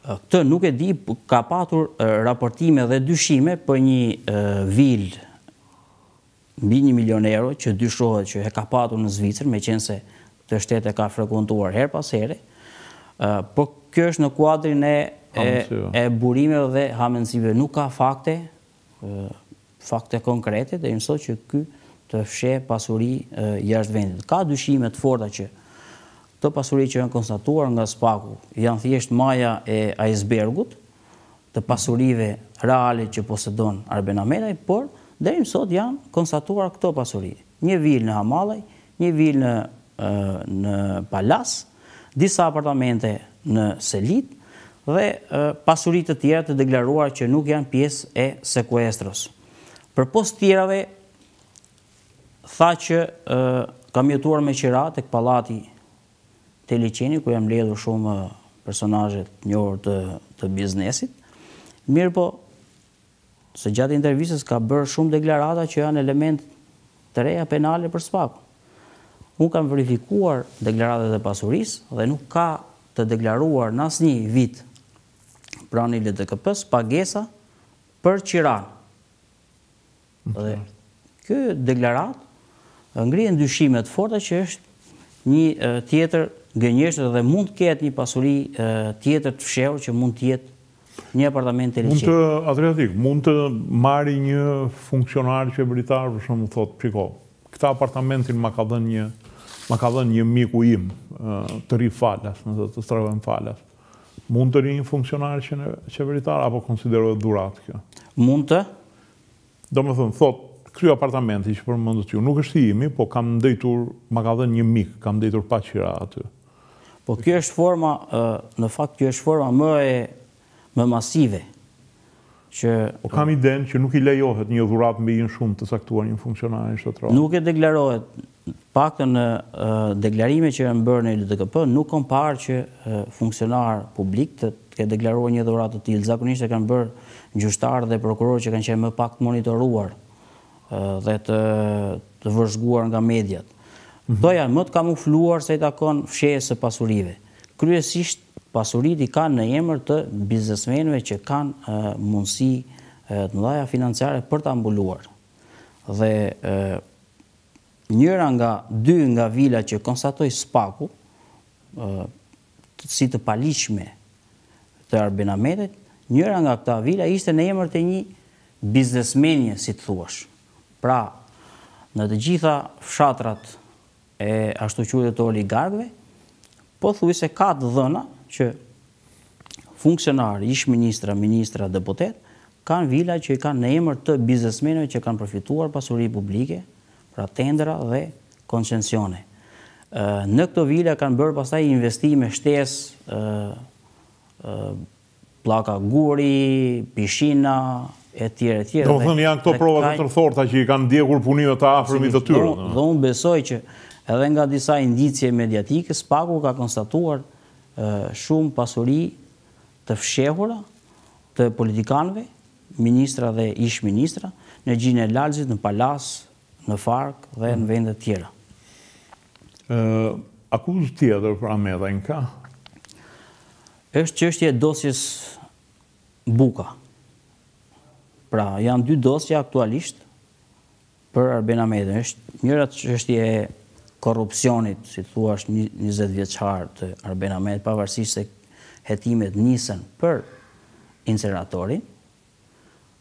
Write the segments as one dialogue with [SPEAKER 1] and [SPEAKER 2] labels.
[SPEAKER 1] Këtë nuk e di, ka patur raportime dhe dyshime për një vilë mbi një milion euro që dyshohet që e ka patur në Zvicër, meqenëse këtë shtet e ka frekuentuar herë pas here, por kjo është në kuadrin e e burimeve dhe hamendësive. Nuk ka fakte fakte konkrete deri më sot që ky të fshehë pasuri jashtë vendit. Ka dyshime të forta që këto pasuri që janë konstatuar nga SPAK-u janë thjesht maja e ajsbergut të pasurive reale që posedon Arben Ahmetaj, por deri më sot janë konstatuar këto pasuri. Një vilë në Hamallaj, një vilë në Palasë, disa apartamente në Selitë dhe pasuri të tjera të deklaruara që nuk janë pjesë e sekuestros. Përpos të tjerave tha që kam jetuar me qira tek pallati te liqeni ku janë mbledhur shumë personazhe të njohur të të biznesit. Mirëpo se gjatë intervistës ka bërë shumë deklarata që janë elementë të reja penale për SPAK-un. Unë kam verifikuar deklaratat e pasurisë dhe nuk ka të deklaruar në asnjë vit pranë ILDKP-së pagesa për qira. Dhe kjo deklaratë ngre dyshime të forta që është një tjetër gënjeshtër dhe mund të ketë një pasuri tjetër të fshehur që mund të jetë Një apartament te
[SPEAKER 2] liqeni. Mund të, Adriatik, mund të marri një funksionar qeveritar, për shembull thotë, shiko, këtë apartamentin ma ka dhënë një, ma ka dhënë një miku im, të rri falas, në të të stravem falas. Mund të rri një funksionar qeveritar, apo konsiderohet dhuratë kjo?
[SPEAKER 1] Mund të,
[SPEAKER 2] Domethënë, thotë, ky apartamenti që përmendët ju nuk është i imi, po kam ndenjtur, ma ka dhënë një mik, kam ndenjtur pa qira aty.
[SPEAKER 1] Po kjo është forma, në fakt kjo është forma më, më masive që...
[SPEAKER 2] Po kam idenë që nuk i lejohet një dhuratë mbi një shumë të caktuar një funksionari shtetëror.
[SPEAKER 1] Nuk e deklarohet Të paktën në deklarimet që janë bërë në ILDKP nuk kam parë që funksionar publik të ketë deklaruar një dhuratë të tillë. Zakonisht e kanë bërë gjyqtarë dhe prokurorë që kanë qenë më pak të monitoruar dhe të të vëzhguar nga mediat. Këta janë më të kamufluar sa i takon fshehjes së pasurive. Kryesisht pasuritë i kanë në emër të biznesmenëve që kanë mundësi të mëdha financiare për ta mbuluar dhe Njëra nga dy nga vilat që konstatoi SPAK-u si të paligjshme të Arben Ahmetajt, njëra nga këta vila ishte në emër të një biznesmenje si të thuash. Pra, në të gjitha fshatrat e ashtuquajtura të oligarkëve, pothuajse ka të dhëna që funksionarë, ish-ministra, ministra, deputetë, kanë vila që i kanë në emër të biznesmenëve që kanë përfituar pasuri publike, pra tendera dhe koncensione. Në këto vila kanë bërë pastaj investime shtesë, pllaka guri, pishina, etj,
[SPEAKER 2] etj. Domethënë janë këto provat të tërthorta që i kanë ndjekur punimet të afërmit të tyre.
[SPEAKER 1] Dhe unë besoj që edhe nga disa indicie mediatike, SPAK-u ka konstatuar shumë pasuri të fshehura të politikanëve, ministra dhe ish ministra, në Gjinë e Lalzit, në Palasë, në Farkë dhe në vende të tjera.
[SPEAKER 2] Akuzë tjetër për Ahmetajn ka?
[SPEAKER 1] Është çështja e dosjes Buka. Pra, janë dy dosje aktualisht, Për Arben Ahmetajn është njëra çështje e korrupsionit, si të thuash njëzet vjeçar të Arben Ahmetajt, pavarësisht se hetimet nisën për inceneratorin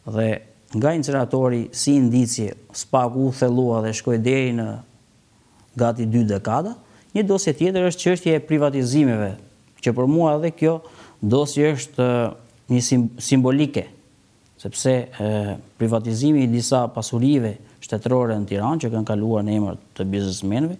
[SPEAKER 1] dhe nga inceneratori si indicie SPAK-u u thellua dhe shkoi deri në gati dy dekada, një dosje tjetër është çështja e privatizimeve, që për mua edhe kjo dosje është një simbolikë. sepse privatizimi i disa pasurive shtetërore në Tiranë që kanë kaluar në emër të biznesmenëve,